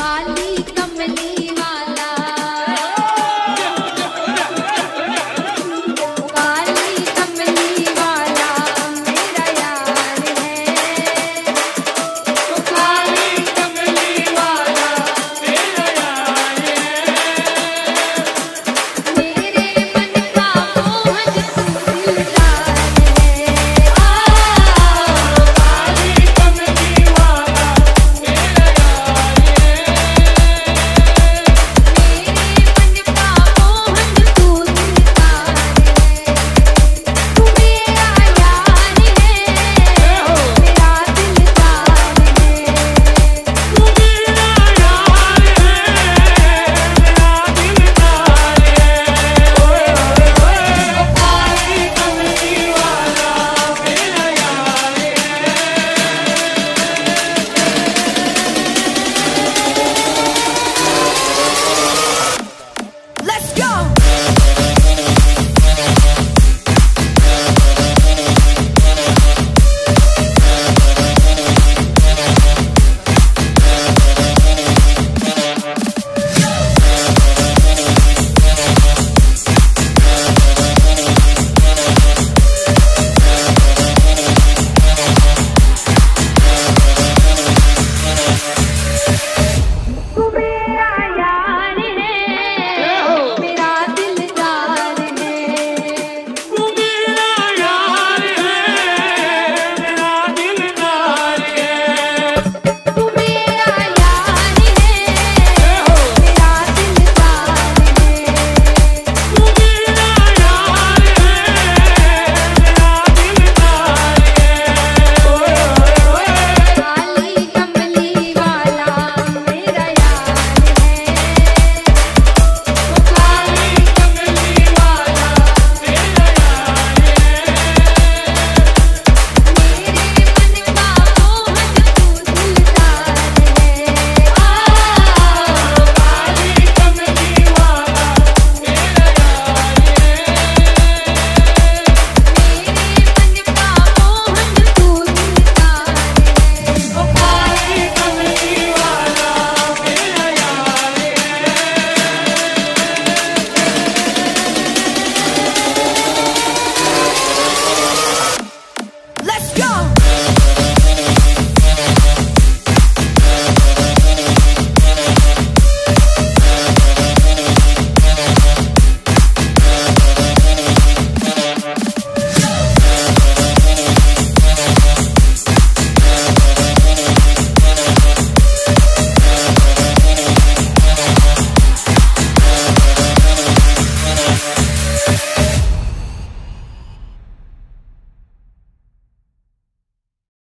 काली कमली